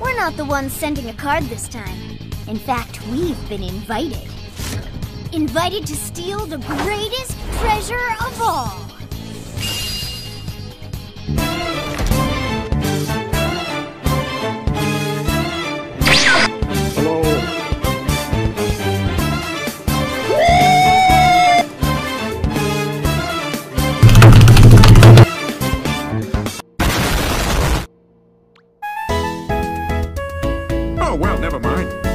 We're not the ones sending a card this time. In fact, we've been invited. Invited to steal the greatest treasure of all. well, never mind.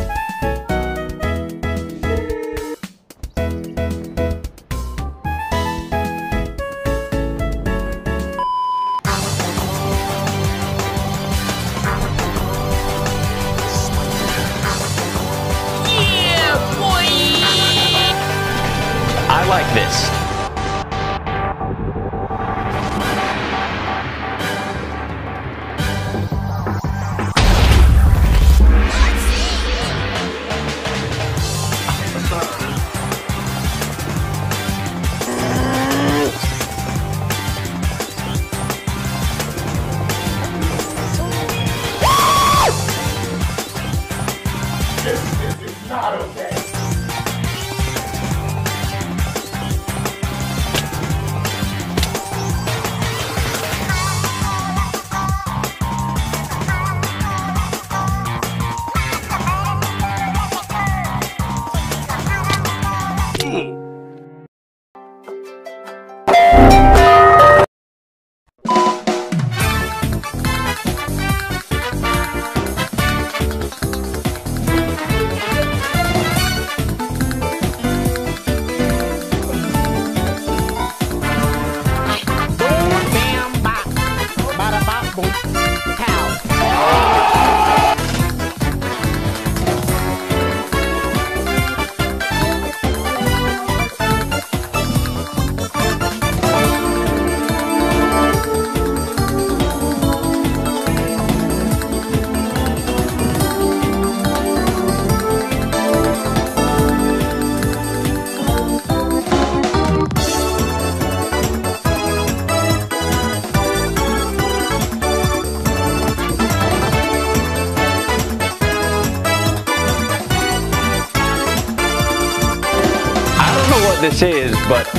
this is, but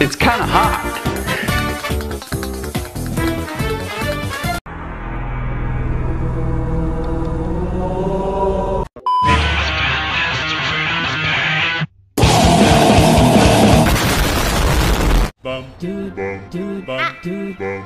it's kind of hot.